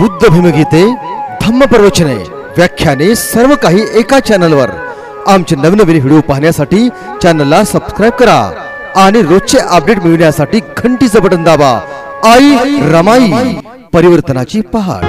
बुद्ध भीमगीते धम्म प्रवचने व्याख्याने सर्व काही एका चॅनलवर आमचे नवनवीन व्हिडिओ पाहण्यासाठी चॅनलला सबस्क्राईब करा आणि रोजचे अपडेट मिळवण्यासाठी घंटीचं बटन दाबा. आई रमाई. परिवर्तनाची पहाड.